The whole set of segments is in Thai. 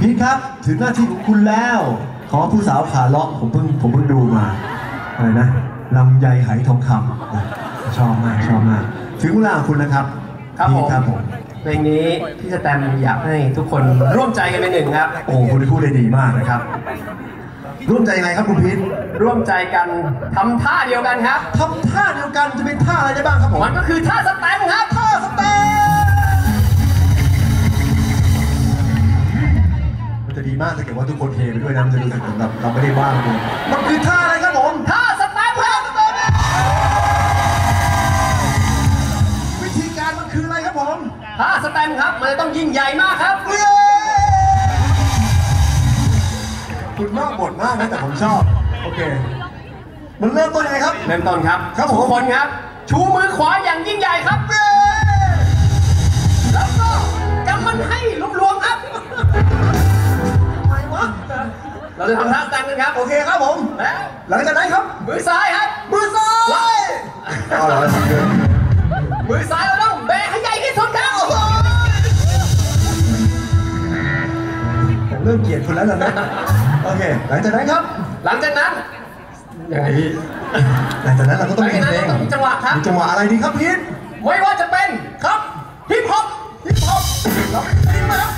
พีทครับ ถึงหน้าที่ของคุณแล้ว ขอผู้สาวขาเลาะผมเพิ่งผมเพิ่งดูมาอะไรนะลำไยไหทองคำนะชอบมากชอบมาก ถึงเวลาของคุณนะครับครับพีผทมครับผม เพลงนี้พี่สแตมอยากให้ทุกคนร่วมใจกันเป็นหนึ่งครับ โอ้คุณพูดได้ดีมากนะครับ ร่วมใจยังไงครับคุณพีทร่วมใจกันทำท่าเดียวกันครับทำท่าเดียวกันจะเป็นท่าอะไรได้บ้างครับผมมันก็คือท่าสแตมป์ครับท่า จะดีมากถ้าเกิดว่าทุกคนเฮไปด้วยนะมันจะรู้สึกเหมือนแบบเราไม่ได้บ้าเลยมันคือท่าอะไรครับผมท่าสแตมป์ครับวิธีการมันคืออะไรครับผมท่าสแตมป์ครับมันจะต้องยิ่งใหญ่มากครับเย้คุณมากบทมากนะแต่ผมชอบโอเค มันเริ่มต้นยังไงครับเริ่มต้นครับครับผมทุกคนครับ ชูมือขวาอย่างยิ่งใหญ่ครับแล้วก็กำมันให้รว เราจะทำท่าสแตมป์กันครับโอเคครับผมแล้วหลังจากนั้นครับมือซ้ายครับมือซ้ายเอาเหรอมือซ้ายเราต้องแบะให้ใหญ่ที่สุดครับผมเริ่มเกลียดคุณแล้วนะโอเค หลังจากนั้นครับ หลังจากนั้นยังไงพี่หลังจากนั้นเราก็ต้องมีเพลงหลังจากนั้นเราต้องมีจังหวะครับมีจังหวะอะไรดีครับพีทไม่ว่าจะเป็นครับฮิปฮอปฮิปฮอปเราไปมาแล้ว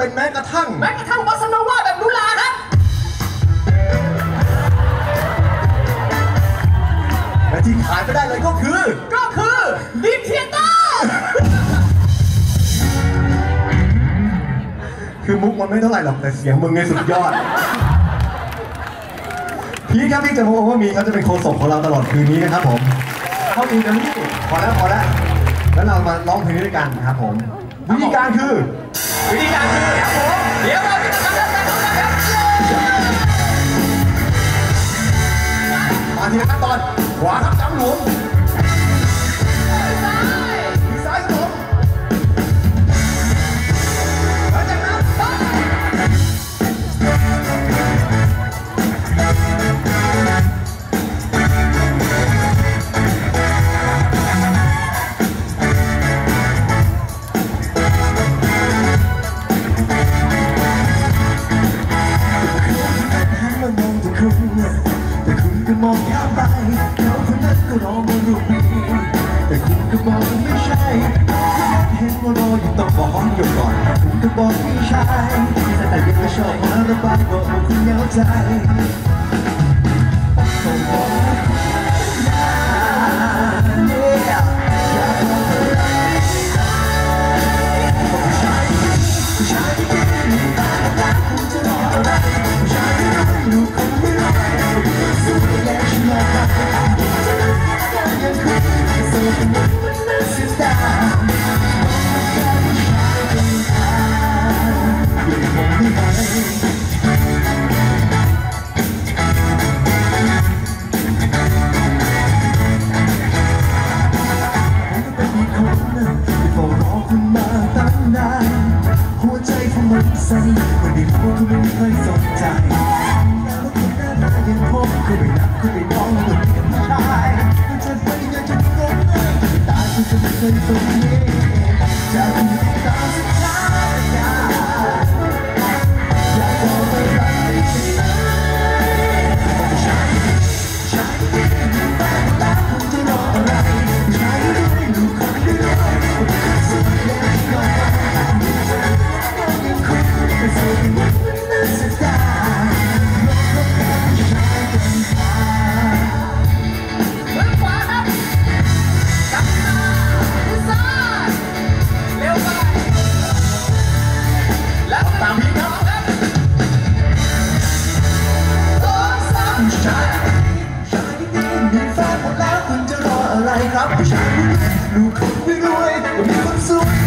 เป็นแม้กระทั่ง แม้กระทั่งบอสซาโนวาแบบลุลาครับและที่ขาดไม่ได้เลยก็คือ ก็คือ Dream Theater คือมุกมันไม่เท่าไหร่หรอกแต่เสียงมึงในสุดยอด พี่ครับพี่จะบอกว่ามีเขาจะเป็นโฆษกของเราตลอดคืนนี้นะครับผมเขามีกันนี่พอแล้วพอแล้วแล้วเรามาร้องเพลงนี้ด้วยกันนะครับผม วิธีการคือ วิธีการคือครับผมเดี๋ยวเราจะทำท่าสแตมป์กันครับมาทีละขั้นตอนขวาครับจำหลวงมื คุณก็บอกไม่ใช่แต่ยังไม่ชอบม สั่นวันนี้รู้ก็ไม่เคยสนใจแล้วคุณหน้าตายังพบก็ไม่รักก็ไม่มองว่าเป็นผู้ชายมันจะพยายามจะโกงเลยตาคุณจะไม่เคยสนใจจะมีตาสักครั้ง I got you. You could be the way when you come so.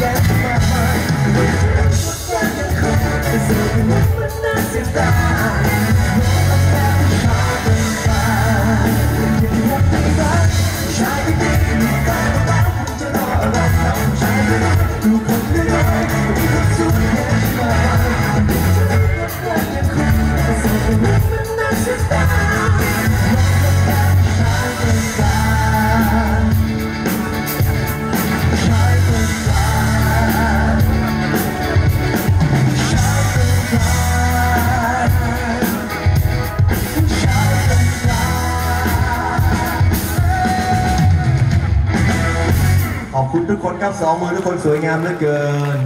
คุณทุกคนครับสองมือทุกคนสวยงามเหลือเกิน